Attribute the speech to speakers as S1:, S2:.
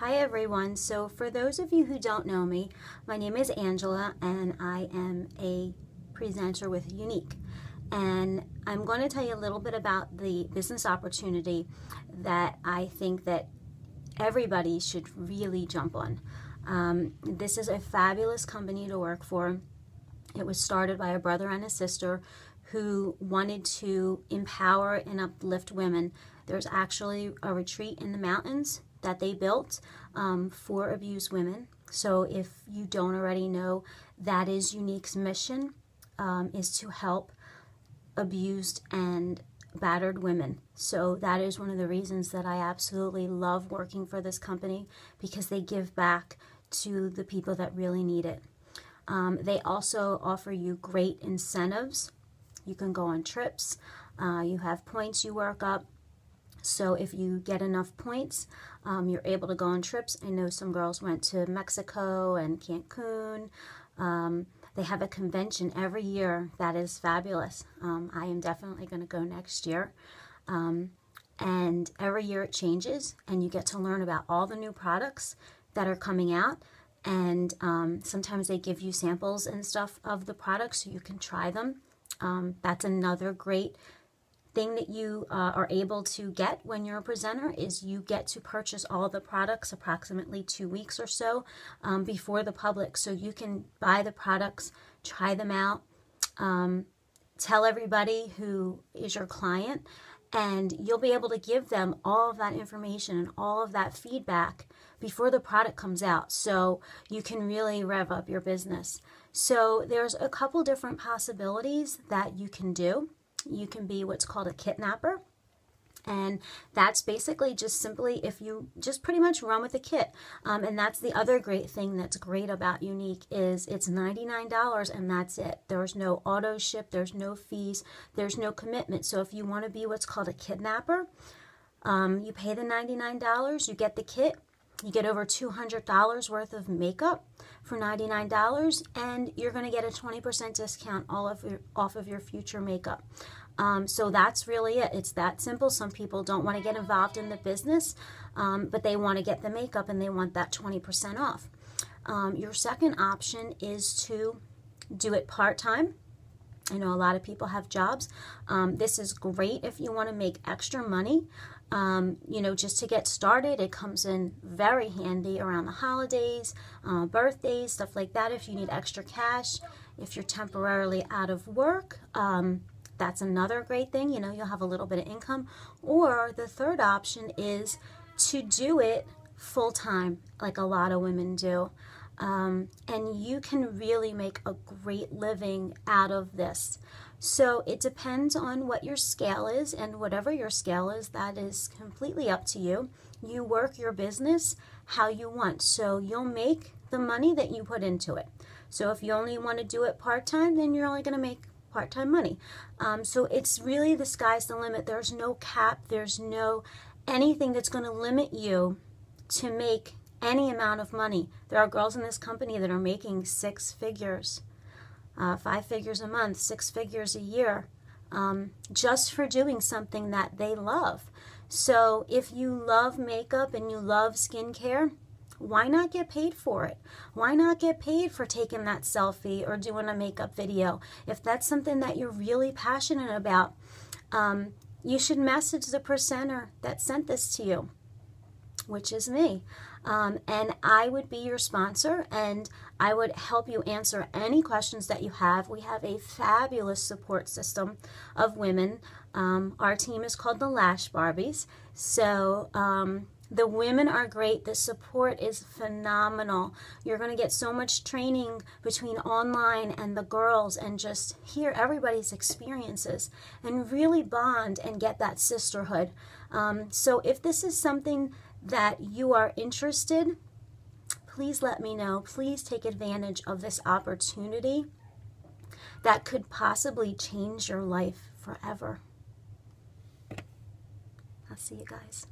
S1: Hi everyone. So for those of you who don't know me, my name is Angela and I am a presenter with Younique. And I'm going to tell you a little bit about the business opportunity that I think that everybody should really jump on. Um, this is a fabulous company to work for. It was started by a brother and a sister who wanted to empower and uplift women. There's actually a retreat in the mountains that they built um, for abused women. So if you don't already know, that is Younique's mission um, is to help abused and battered women. So that is one of the reasons that I absolutely love working for this company because they give back to the people that really need it. Um, they also offer you great incentives. You can go on trips. Uh, you have points you work up. So if you get enough points, um, you're able to go on trips. I know some girls went to Mexico and Cancun. Um, they have a convention every year that is fabulous. Um, I am definitely going to go next year. Um, and every year it changes, and you get to learn about all the new products that are coming out. And um, sometimes they give you samples and stuff of the products so you can try them. Um, that's another great thing that you uh, are able to get when you're a presenter is you get to purchase all the products approximately two weeks or so um, before the public. So you can buy the products, try them out, um, tell everybody who is your client, and you'll be able to give them all of that information and all of that feedback before the product comes out so you can really rev up your business. So there's a couple different possibilities that you can do you can be what's called a kitnapper. And that's basically just simply if you just pretty much run with the kit. Um, and that's the other great thing that's great about Younique is it's $99 and that's it. There's no auto ship, there's no fees, there's no commitment. So if you want to be what's called a kitnapper, um, you pay the $99, you get the kit, you get over $200 worth of makeup for $99 and you're going to get a 20% discount all of your, off of your future makeup. Um, so that's really it. It's that simple. Some people don't want to get involved in the business, um, but they want to get the makeup and they want that 20% off. Um, your second option is to do it part-time. I know a lot of people have jobs. Um, this is great if you want to make extra money. Um, you know, just to get started, it comes in very handy around the holidays, uh, birthdays, stuff like that. If you need extra cash, if you're temporarily out of work, um, that's another great thing. You know, you'll have a little bit of income. Or the third option is to do it full time, like a lot of women do. Um, and you can really make a great living out of this. So it depends on what your scale is, and whatever your scale is, that is completely up to you. You work your business how you want. So you'll make the money that you put into it. So if you only want to do it part time, then you're only going to make part time money. Um, so it's really the sky's the limit. There's no cap, there's no anything that's going to limit you to make any amount of money. There are girls in this company that are making six figures, uh, five figures a month, six figures a year, um, just for doing something that they love. So if you love makeup and you love skincare, why not get paid for it? Why not get paid for taking that selfie or doing a makeup video? If that's something that you're really passionate about, um, you should message the presenter that sent this to you which is me. Um, and I would be your sponsor and I would help you answer any questions that you have. We have a fabulous support system of women. Um, our team is called the Lash Barbies. So, um, the women are great. The support is phenomenal. You're going to get so much training between online and the girls and just hear everybody's experiences and really bond and get that sisterhood. Um, so if this is something that you are interested, please let me know. Please take advantage of this opportunity that could possibly change your life forever. I'll see you guys.